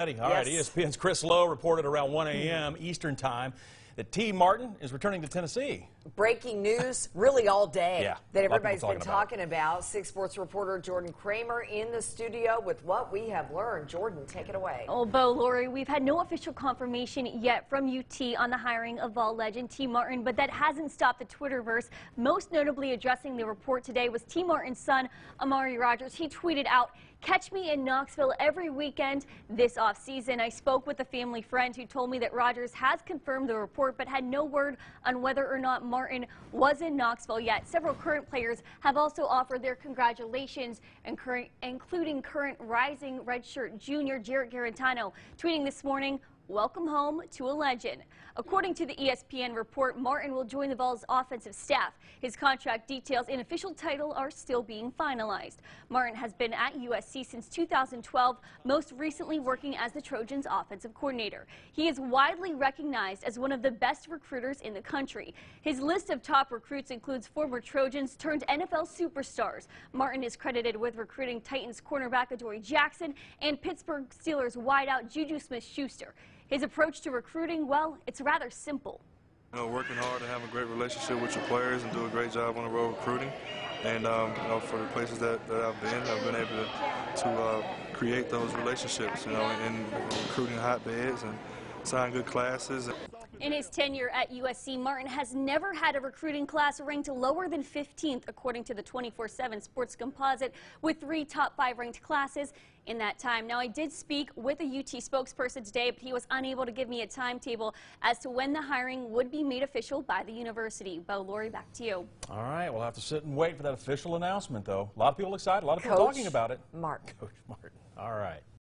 All right, Yes. ESPN's Chris Low reported around 1 a.m. Eastern Time that Tee Martin is returning to Tennessee. Breaking news, really all day. Yeah, That a lot of people everybody's been talking about about. Six Sports reporter Jordan Kramer in the studio with what we have learned. Jordan, take it away. Oh, Bo, Lori, we've had no official confirmation yet from UT on the hiring of Vol legend Tee Martin, but that hasn't stopped the Twitterverse. Most notably addressing the report today was Tee Martin's son, Amari Rodgers. He tweeted out, Catch me in Knoxville every weekend this offseason. I spoke with a family friend who told me that Rodgers has confirmed the report but had no word on whether or not Martin was in Knoxville yet. Several current players have also offered their congratulations, including current rising redshirt junior Jarrett Guarantano, tweeting this morning, Welcome home to a legend. According to the ESPN report, Martin will join the Vols offensive staff. His contract details and official title are still being finalized. Martin has been at USC since 2012, most recently working as the Trojans offensive coordinator. He is widely recognized as one of the best recruiters in the country. His list of top recruits includes former Trojans turned NFL superstars. Martin is credited with recruiting Titans cornerback Adoree Jackson and Pittsburgh Steelers wideout Juju Smith-Schuster. His approach to recruiting, well, it's rather simple. You know, working hard and having a great relationship with your players and do a great job on the road recruiting. And um, you know, for the places that, that I've been, I've been able to, to uh, create those relationships. You know, in recruiting hotbeds and sign good classes. In his tenure at USC, Martin has never had a recruiting class ranked lower than 15th, according to the 24-7 Sports Composite, with three top five ranked classes in that time. Now, I did speak with a UT spokesperson today, but he was unable to give me a timetable as to when the hiring would be made official by the university. Bo, Lori, back to you. All right, we'll have to sit and wait for that official announcement, though. A lot of people excited, a lot of people Coach talking about it. Mark. Coach Martin. All right.